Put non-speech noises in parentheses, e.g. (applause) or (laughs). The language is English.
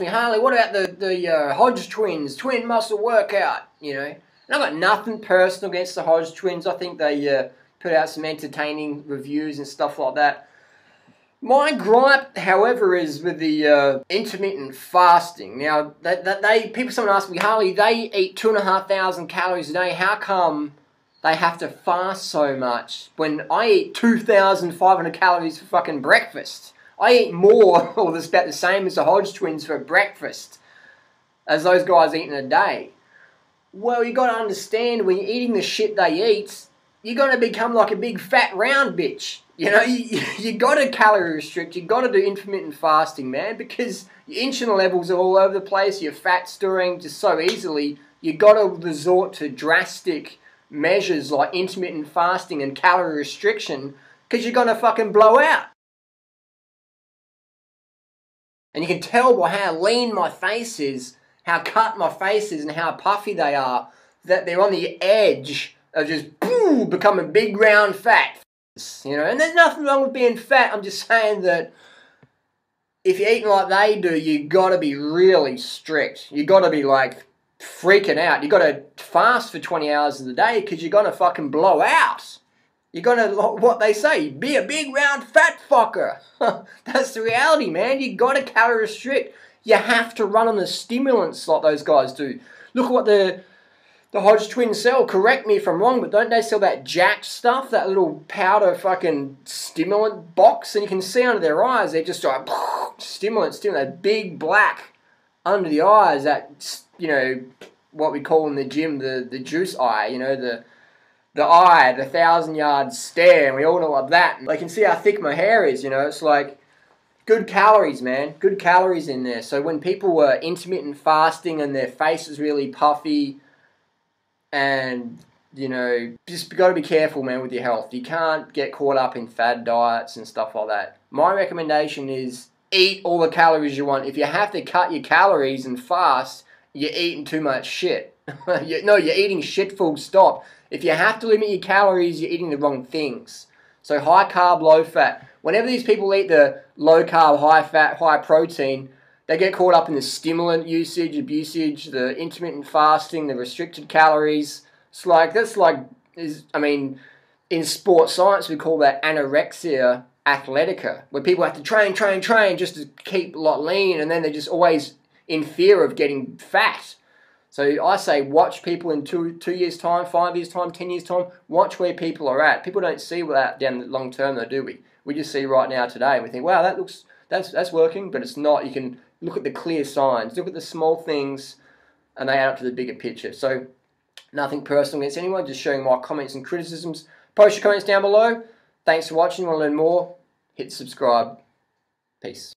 me, Harley, what about the the uh, Hodge twins, twin muscle workout? You know, and I've got nothing personal against the Hodge twins. I think they uh, put out some entertaining reviews and stuff like that. My gripe, however, is with the uh, intermittent fasting. Now, that, that they people, someone asked me, Harley, they eat two and a half thousand calories a day. How come they have to fast so much when I eat two thousand five hundred calories for fucking breakfast? I eat more, (laughs) or that's about the same as the Hodge twins for breakfast, as those guys eat in a day. Well, you got to understand when you're eating the shit they eat, you're going to become like a big fat round bitch. You know, (laughs) you, you got to calorie restrict. You got to do intermittent fasting, man, because your insulin levels are all over the place. Your fat storing just so easily. You got to resort to drastic measures like intermittent fasting and calorie restriction because you're going to fucking blow out. And you can tell by how lean my face is, how cut my face is, and how puffy they are, that they're on the edge of just boom, becoming big, round, fat. You know, and there's nothing wrong with being fat. I'm just saying that if you're eating like they do, you got to be really strict. You got to be like freaking out. You got to fast for 20 hours of the day because you're gonna fucking blow out. You're gonna what they say, be a big round fat fucker. (laughs) That's the reality, man. You got to calorie restrict. You have to run on the stimulants like those guys do. Look at what the the Hodge twins sell. Correct me if I'm wrong, but don't they sell that jack stuff, that little powder fucking stimulant box? And you can see under their eyes, they're just like (laughs) stimulant, stimulant, that big black under the eyes, that you know what we call in the gym the the juice eye. You know the the eye, the thousand yard stare, and we all know what that. They can see how thick my hair is. You know, it's like good calories, man. Good calories in there. So when people were intermittent fasting and their face is really puffy and you know, just got to be careful, man, with your health. You can't get caught up in fad diets and stuff like that. My recommendation is eat all the calories you want. If you have to cut your calories and fast, you're eating too much shit. (laughs) no, you're eating shit full stop. If you have to limit your calories, you're eating the wrong things. So high carb, low fat. Whenever these people eat the low carb, high fat, high protein, they get caught up in the stimulant usage, abusage, the intermittent fasting, the restricted calories. It's like that's like is I mean, in sports science we call that anorexia athletica, where people have to train, train, train just to keep a lot lean, and then they're just always in fear of getting fat. So I say watch people in two two years time, five years time, ten years time. Watch where people are at. People don't see that down the long term, though, do we? We just see right now today. We think, wow, that looks that's that's working, but it's not. You can look at the clear signs, look at the small things, and they add up to the bigger picture. So, nothing personal against anyone, just showing my comments and criticisms. Post your comments down below. Thanks for watching. Want to learn more? Hit subscribe. Peace.